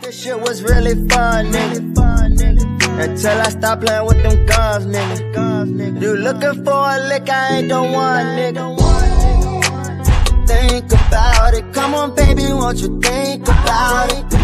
This shit was really fun, nigga. Until I stop playing with them guns, nigga. You looking for a lick, I ain't the one, nigga. Think about it. Come on, baby, won't you think about it?